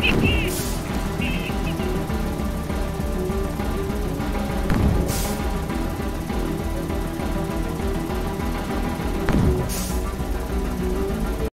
Hehehehe